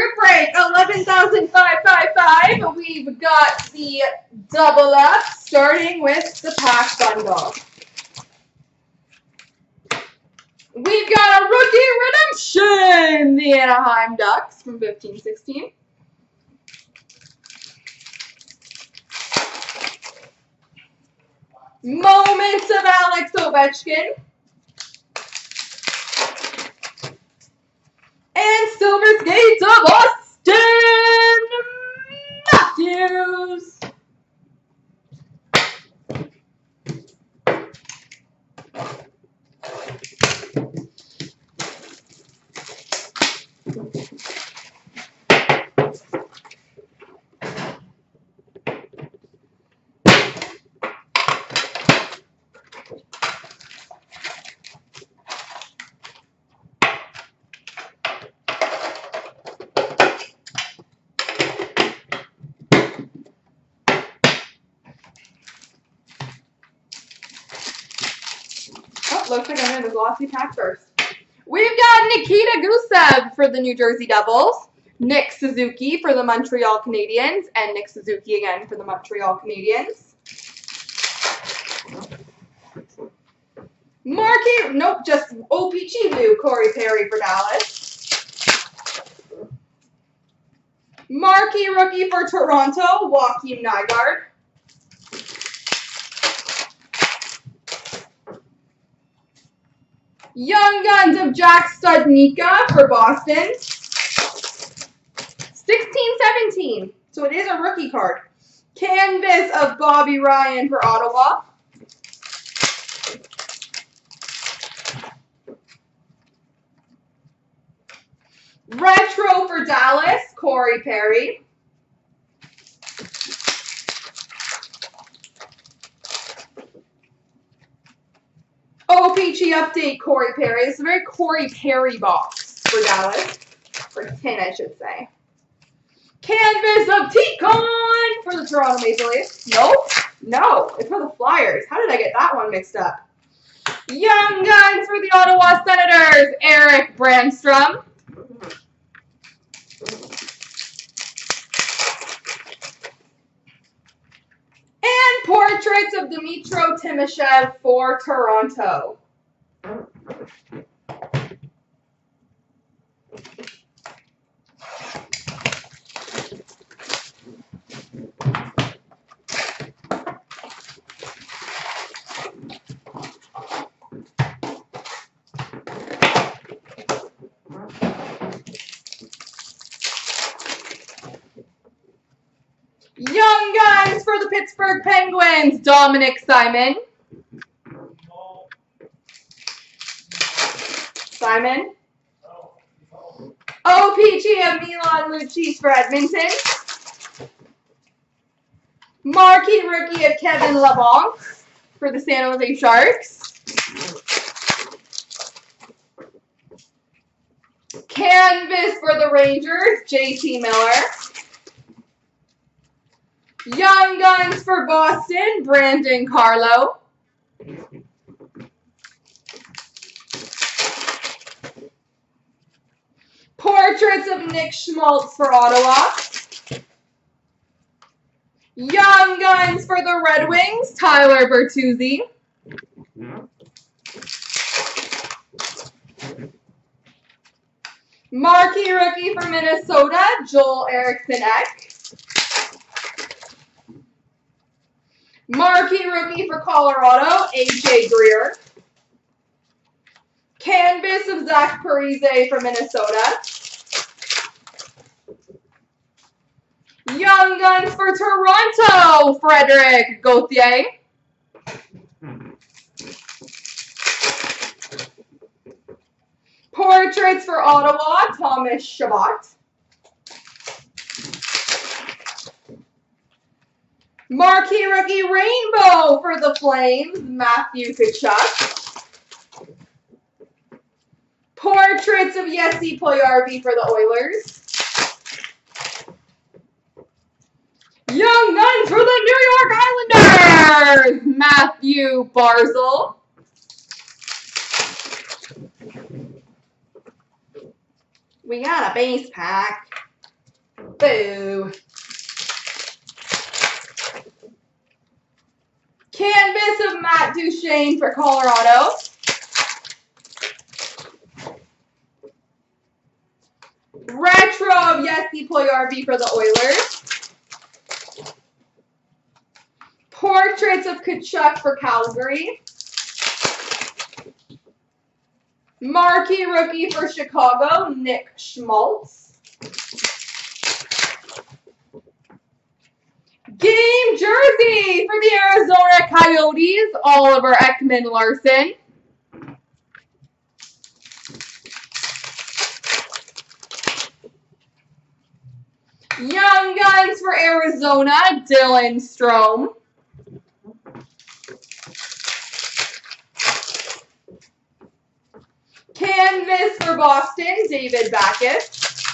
group break, 11,555. We've got the double up, starting with the pack bundle. We've got a rookie redemption, the Anaheim Ducks from 1516. Moments of Alex Ovechkin. And Silver Skates looks like I'm in the glossy pack first. We've got Nikita Gusev for the New Jersey Devils, Nick Suzuki for the Montreal Canadiens, and Nick Suzuki again for the Montreal Canadiens. Marquee, nope, just OPG Corey Perry for Dallas. Marquee rookie for Toronto, Joakim Nygard. Young Guns of Jack Studnicka for Boston. 16-17. So it is a rookie card. Canvas of Bobby Ryan for Ottawa. Retro for Dallas, Corey Perry. Update, Corey Perry. It's a very Corey Perry box for Dallas. For 10, I should say. Canvas of T-Con for the Toronto Maple Leafs. Nope. No, it's for the Flyers. How did I get that one mixed up? Young Guns for the Ottawa Senators, Eric Brannstrom. And portraits of Dmytro Timashov for Toronto. Young Guns for the Pittsburgh Penguins, Dominik. Simon. OPG Milan Lucic for Edmonton. Marquee rookie of Kevin Labanc for the San Jose Sharks. Canvas for the Rangers, JT Miller. Young Guns for Boston, Brandon Carlo. Portraits of Nick Schmaltz for Ottawa. Young Guns for the Red Wings, Tyler Bertuzzi. Marquee rookie for Minnesota, Joel Eriksson Ek. Marquee rookie for Colorado, AJ Greer. Canvas of Zach Parise for Minnesota. Young Guns for Toronto, Frederik Gauthier. Portraits for Ottawa, Thomas Chabot. Marquee Rookie Rainbow for the Flames, Matthew Tkachuk. Portraits of Jesse Puljujarvi for the Oilers. Young Guns for the New York Islanders, Mathew Barzal. We got a base pack. Boo. Canvas of Matt Duchene for Colorado. Retro of Jesse Puljujarvi for the Oilers. Portraits of Tkachuk for Calgary. Marquee rookie for Chicago, Nick Schmaltz. Game jersey for the Arizona Coyotes, Oliver Ekman-Larsson. Young Guns for Arizona, Dylan Strome. Canvas for Boston, David Backes.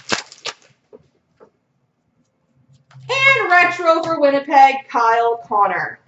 And retro for Winnipeg, Kyle Connor.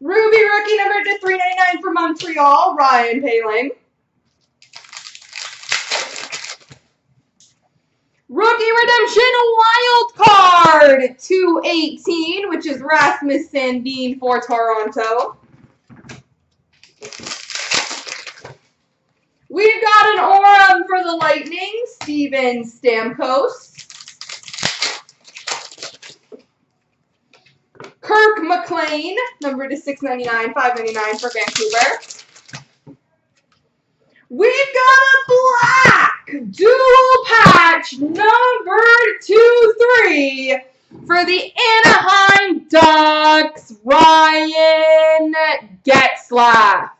Ruby rookie number to 399 Montreal, Ryan Poehling. Rookie redemption wild card 218, which is Rasmus Sandin for Toronto. We've got an Orem for the Lightning, Steven Stamkos. Kirk McLean, number to 699, 599 for Vancouver. We've got a black dual patch number two three for the Anaheim Ducks, Ryan Getzlaf.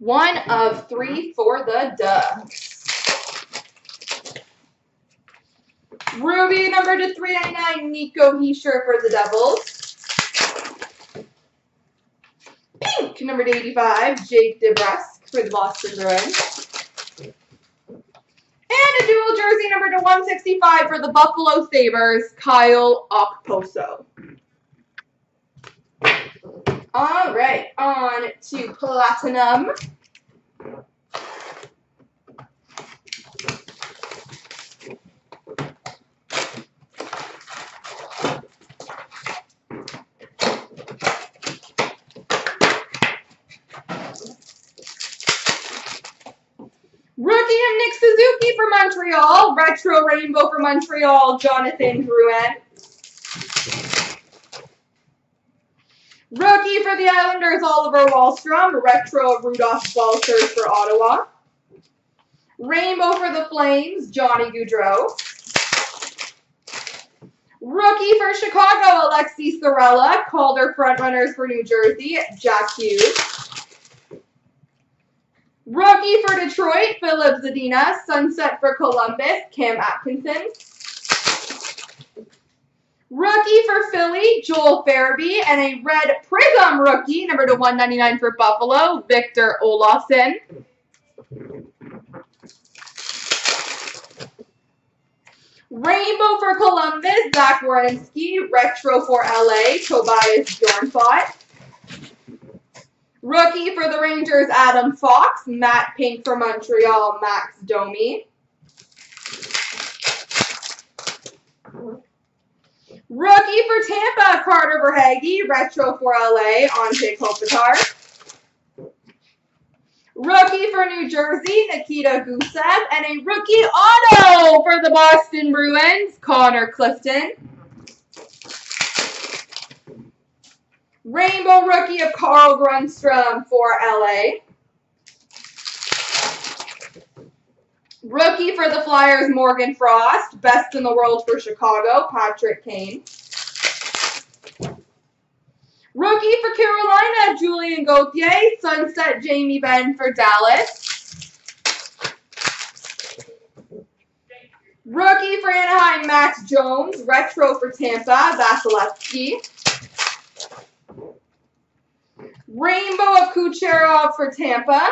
One of three for the Ducks. Ruby number to 399, Nico Hischier for the Devils. Pink number 85, Jake DeBrusk for the Boston Bruins. And a dual jersey number to 165 for the Buffalo Sabres, Kyle Okposo. All right, on to Platinum. Rookie of Nick Suzuki for Montreal. Retro Rainbow for Montreal, Jonathan Drouin. Rookie for the Islanders, Oliver Wahlstrom. Retro Rudolph Balcers for Ottawa. Rainbow for the Flames, Johnny Gaudreau. Rookie for Chicago, Alexi Sorella. Calder frontrunners for New Jersey, Jack Hughes. Rookie for Detroit, Filip Zadina. Sunset for Columbus, Cam Atkinson. Rookie for Philly, Joel Farabee. And a red Prism rookie, number to 199 for Buffalo, Victor Olofsson. Rainbow for Columbus, Zach Werenski. Retro for LA, Tobias Bjornfot. Rookie for the Rangers, Adam Fox. Matt Pink for Montreal, Max Domi. Rookie for Tampa, Carter Verhaeghe. Retro for LA, Ante Kopitar. Rookie for New Jersey, Nikita Gusev. And a rookie auto for the Boston Bruins, Connor Clifton. Rainbow rookie of Carl Grundstrom for LA. Rookie for the Flyers, Morgan Frost. Best in the world for Chicago, Patrick Kane. Rookie for Carolina, Julian Gauthier. Sunset Jamie Benn for Dallas. Rookie for Anaheim, Max Jones. Retro for Tampa, Vasilevskiy. Rainbow of Kucherov for Tampa.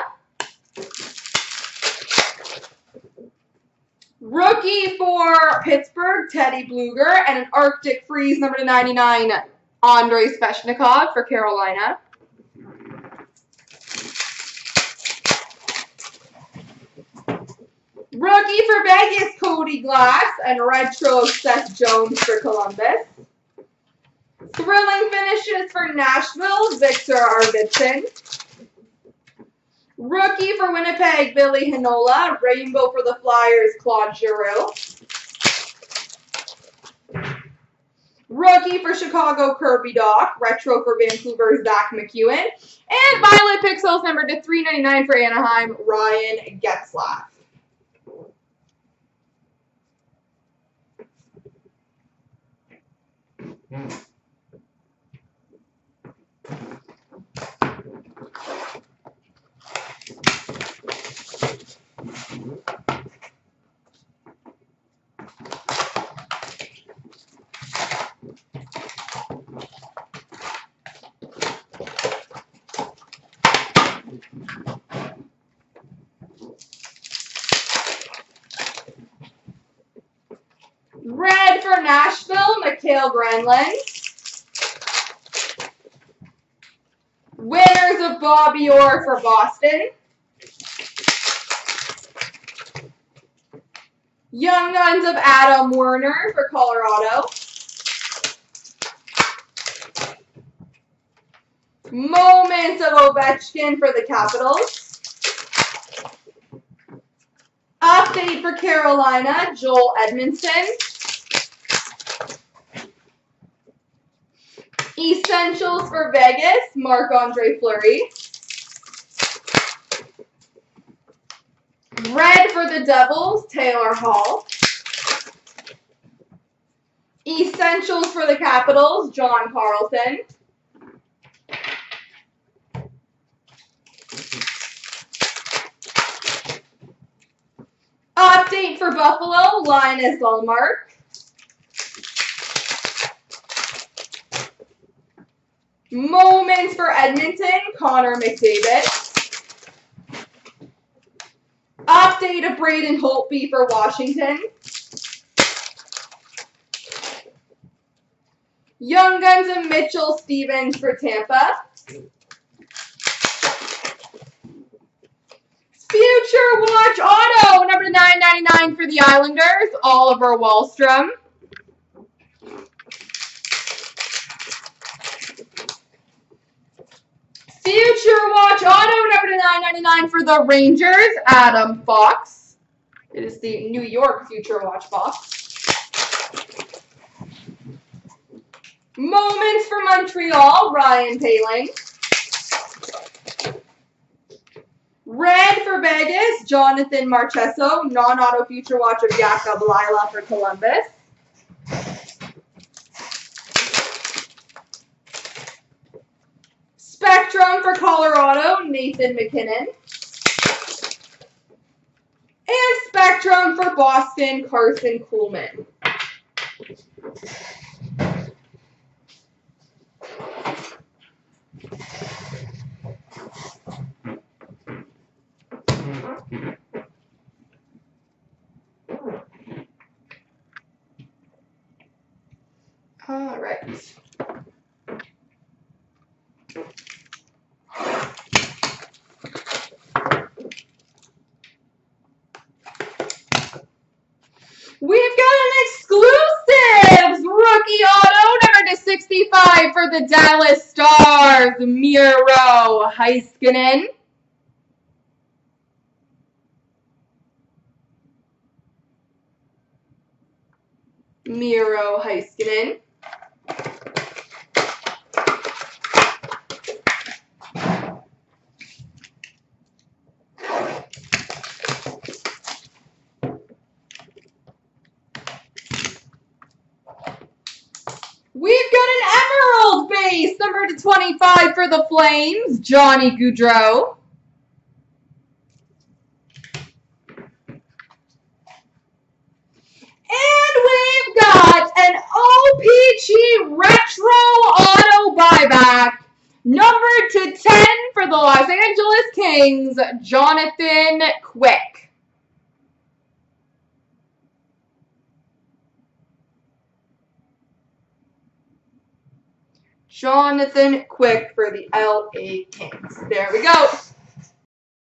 Rookie for Pittsburgh, Teddy Blueger, and an Arctic Freeze number to 99, Andrei Svechnikov for Carolina. Rookie for Vegas, Cody Glass, and retro Seth Jones for Columbus. Thrilling finishes for Nashville, Victor Arvidsson. Rookie for Winnipeg, Ville Heinola. Rainbow for the Flyers, Claude Giroux. Rookie for Chicago, Kirby Dach. Retro for Vancouver, Zack MacEwen. And Violet Pixels number to 399 for Anaheim, Ryan Getzlaf. Red for Nashville, Mikael Granlund. Winners of Bobby Orr for Boston. Young Guns of Adam Werner for Colorado. Moments of Ovechkin for the Capitals. Update for Carolina, Joel Edmundson. Essentials for Vegas, Marc-Andre Fleury. Red for the Devils, Taylor Hall. Essentials for the Capitals, John Carlson. Update for Buffalo, Linus Ullmark. Moments for Edmonton, Connor McDavid. Update of Braden Holtby for Washington. Young Guns of Mitchell Stephens for Tampa. Future Watch Auto, number 999 for the Islanders, Oliver Wahlstrom. Future Watch Auto, number to 9.99 for the Rangers, Adam Fox. It is the New York Future Watch box. Moments for Montreal, Ryan Poehling. Red for Vegas, Jonathan Marchessault. Non-auto future watch of Jakob Lilja for Columbus. Spectrum for Colorado, Nathan MacKinnon. And Spectrum for Boston, Carson Kuhlman. All right. We've got an exclusives rookie auto number to 65 the Dallas Stars, Miro Heiskanen. Miro Heiskanen. to 25 the Flames, Johnny Gaudreau. And we've got an OPG Retro Auto Buyback. Number to 10 for the Los Angeles Kings, Jonathan Quick. Jonathan Quick for the LA Kings. There we go.